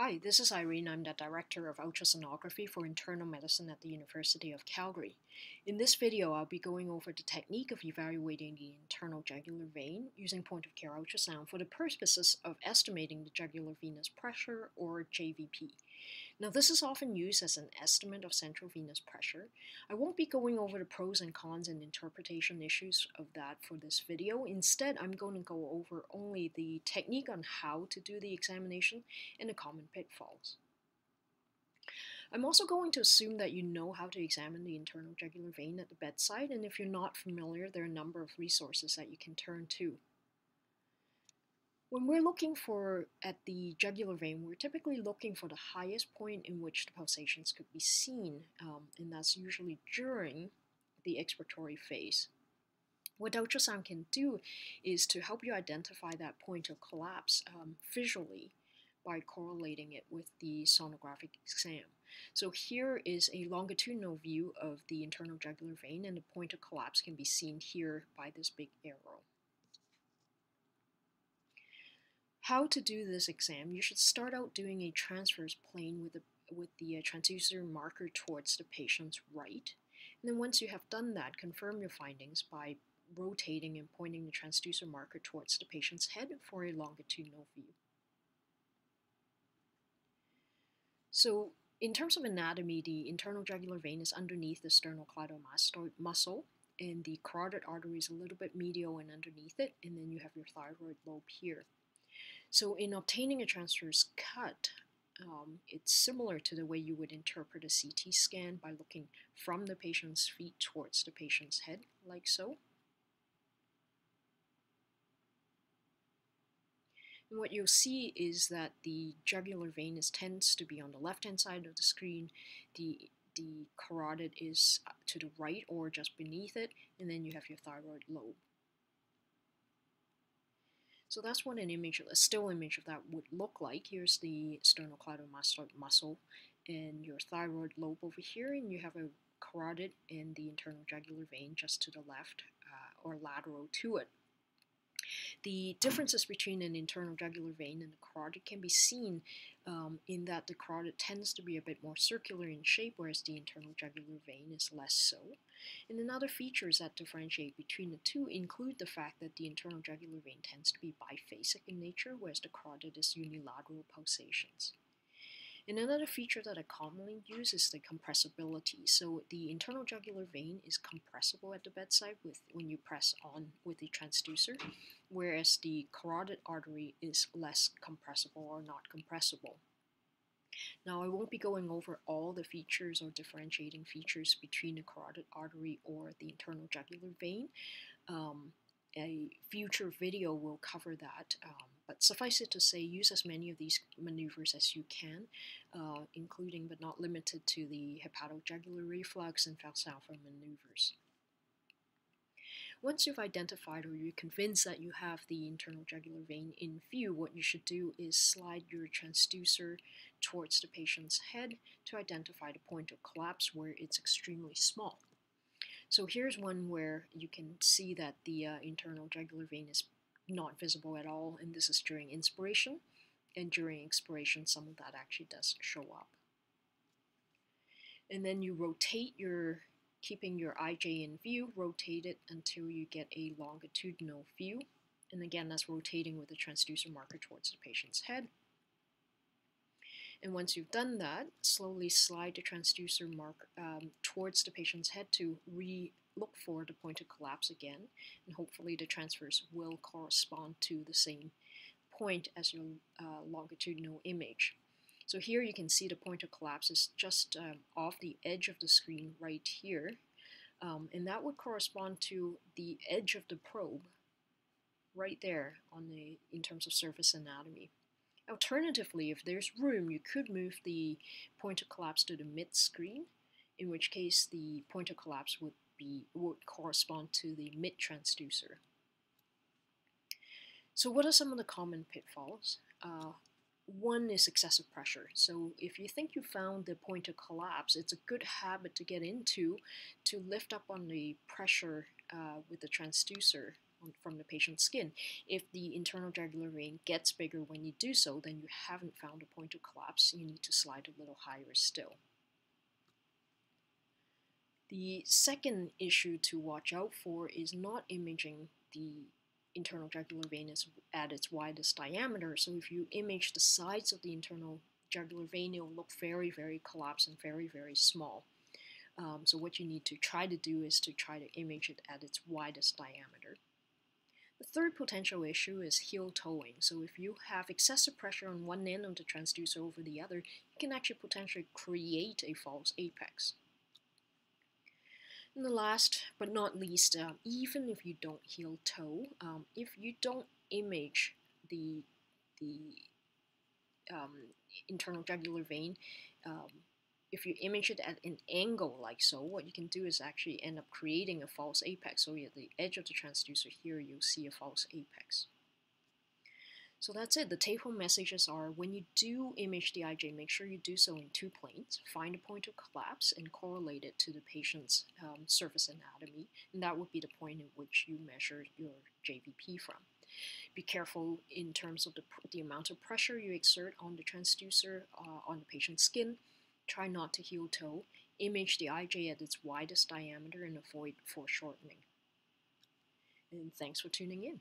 Hi, this is Irene. I'm the Director of Ultrasonography for Internal Medicine at the University of Calgary. In this video, I'll be going over the technique of evaluating the internal jugular vein using point-of-care ultrasound for the purposes of estimating the jugular venous pressure, or JVP. Now, this is often used as an estimate of central venous pressure. I won't be going over the pros and cons and interpretation issues of that for this video. Instead, I'm going to go over only the technique on how to do the examination and the common pitfalls. I'm also going to assume that you know how to examine the internal jugular vein at the bedside, and if you're not familiar, there are a number of resources that you can turn to. When we're looking for at the jugular vein, we're typically looking for the highest point in which the pulsations could be seen, um, and that's usually during the expiratory phase. What ultrasound can do is to help you identify that point of collapse um, visually by correlating it with the sonographic exam. So here is a longitudinal view of the internal jugular vein, and the point of collapse can be seen here by this big arrow. How to do this exam? You should start out doing a transverse plane with the, with the uh, transducer marker towards the patient's right. And then once you have done that, confirm your findings by rotating and pointing the transducer marker towards the patient's head for a longitudinal view. So in terms of anatomy, the internal jugular vein is underneath the sternocleidomastoid muscle, and the carotid artery is a little bit medial and underneath it, and then you have your thyroid lobe here. So in obtaining a transverse cut, um, it's similar to the way you would interpret a CT scan by looking from the patient's feet towards the patient's head, like so. And what you'll see is that the jugular vein is, tends to be on the left-hand side of the screen, the, the carotid is to the right or just beneath it, and then you have your thyroid lobe. So that's what an image, a still image of that would look like. Here's the sternocleidomastoid muscle and your thyroid lobe over here, and you have a carotid and the internal jugular vein just to the left uh, or lateral to it. The differences between an internal jugular vein and a carotid can be seen um, in that the carotid tends to be a bit more circular in shape, whereas the internal jugular vein is less so. And another features that differentiate between the two include the fact that the internal jugular vein tends to be biphasic in nature, whereas the carotid is unilateral pulsations. And another feature that I commonly use is the compressibility. So the internal jugular vein is compressible at the bedside with when you press on with the transducer, whereas the carotid artery is less compressible or not compressible. Now, I won't be going over all the features or differentiating features between the carotid artery or the internal jugular vein. Um, a future video will cover that, um, but suffice it to say, use as many of these maneuvers as you can, uh, including but not limited to the hepatojugular reflux and Valsalva maneuvers. Once you've identified or you're convinced that you have the internal jugular vein in view, what you should do is slide your transducer towards the patient's head to identify the point of collapse where it's extremely small. So here's one where you can see that the uh, internal jugular vein is not visible at all, and this is during inspiration, and during expiration some of that actually does show up. And then you rotate your keeping your IJ in view, rotate it until you get a longitudinal view. And again, that's rotating with the transducer marker towards the patient's head. And once you've done that, slowly slide the transducer mark um, towards the patient's head to re look for the point of collapse again. And hopefully the transverse will correspond to the same point as your uh, longitudinal image. So here you can see the point of collapse is just um, off the edge of the screen right here. Um, and that would correspond to the edge of the probe right there on the in terms of surface anatomy. Alternatively, if there's room, you could move the point of collapse to the mid screen, in which case the point of collapse would be would correspond to the mid transducer. So what are some of the common pitfalls? Uh, one is excessive pressure. So if you think you found the point of collapse, it's a good habit to get into to lift up on the pressure uh, with the transducer on, from the patient's skin. If the internal jugular vein gets bigger when you do so, then you haven't found a point of collapse. You need to slide a little higher still. The second issue to watch out for is not imaging the internal jugular vein at its widest diameter. So if you image the sides of the internal jugular vein, it will look very, very collapsed and very, very small. Um, so what you need to try to do is to try to image it at its widest diameter. The third potential issue is heel toeing. So if you have excessive pressure on one end of the transducer over the other, you can actually potentially create a false apex. And the last but not least, uh, even if you don't heel toe, um, if you don't image the the um, internal jugular vein, um, if you image it at an angle like so, what you can do is actually end up creating a false apex. So at the edge of the transducer here, you'll see a false apex. So that's it. The take-home messages are when you do image the IJ, make sure you do so in two planes. Find a point of collapse and correlate it to the patient's um, surface anatomy. And that would be the point in which you measure your JVP from. Be careful in terms of the, the amount of pressure you exert on the transducer uh, on the patient's skin. Try not to heel toe. Image the IJ at its widest diameter and avoid foreshortening. And thanks for tuning in.